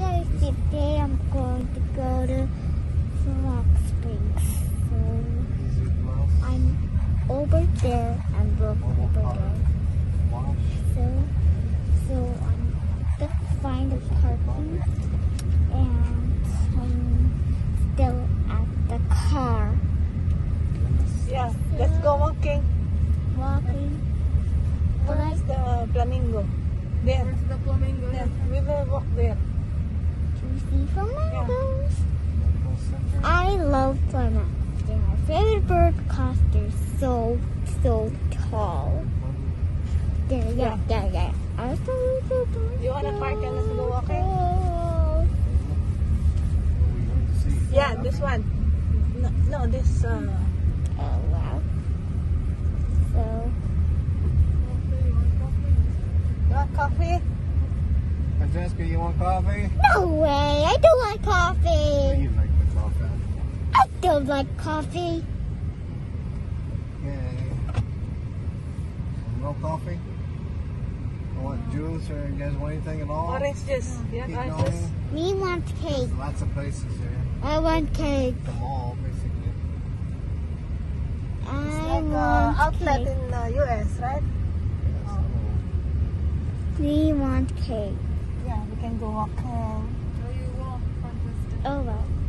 guys, today I'm going to go to Rock Springs. So I'm over there and look over there. So, so I'm gonna find a parking and I'm still at the car Yeah, let's go walking. walking. Where is the flamingo? There. Where's the flamingo? Yeah, we will walk there. To flamingos. I love flamingos. They're my favorite bird because they're so, so tall. Yeah, yeah, yeah, yeah. I so, You wanna park and let's go walking? Yeah, this one. No, no this. Uh, Oh, wow. So, you want coffee? Francesca, you want coffee? no way. I don't like Yeah, coffee. you like the coffee. I don't like coffee. Yeah. No coffee? You want juice or you guys want anything at all? Orange juice. You Keep want orange juice? going. Me want cake. There's lots of places here. I want cake. The mall, basically. I It's like want uh, outlet cake. in uh, US, right? Yeah, so- We want cake. Yeah, we can go walking. Will you walk from this Oh well.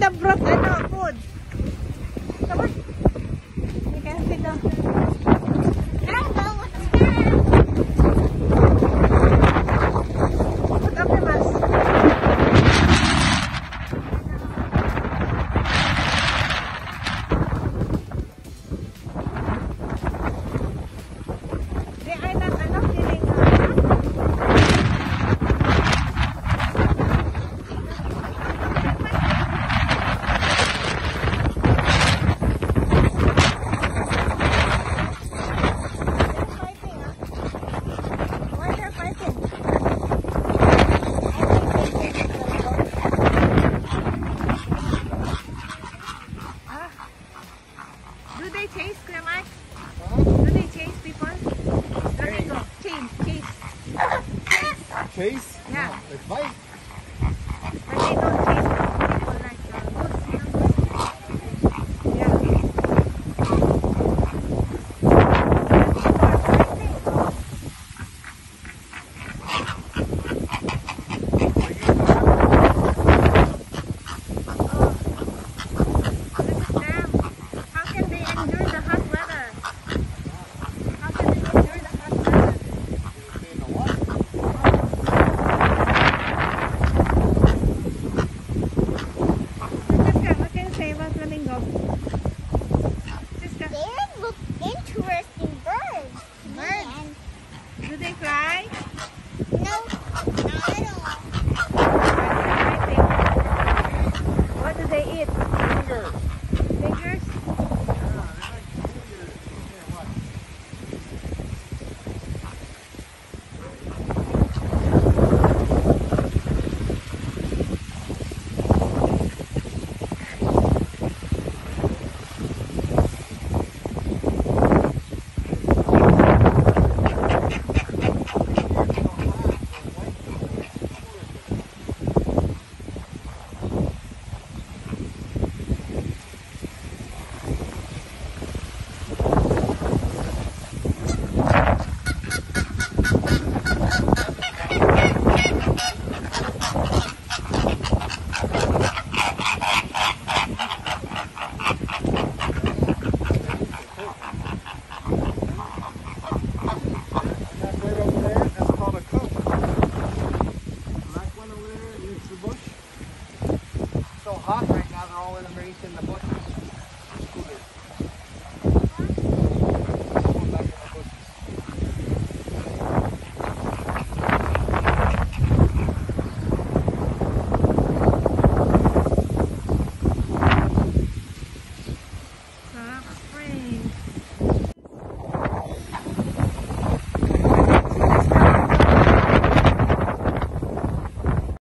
the brook, ano, Yeah. No, it's bite. so hot right now, they're all underneath in the bushes. Scooters.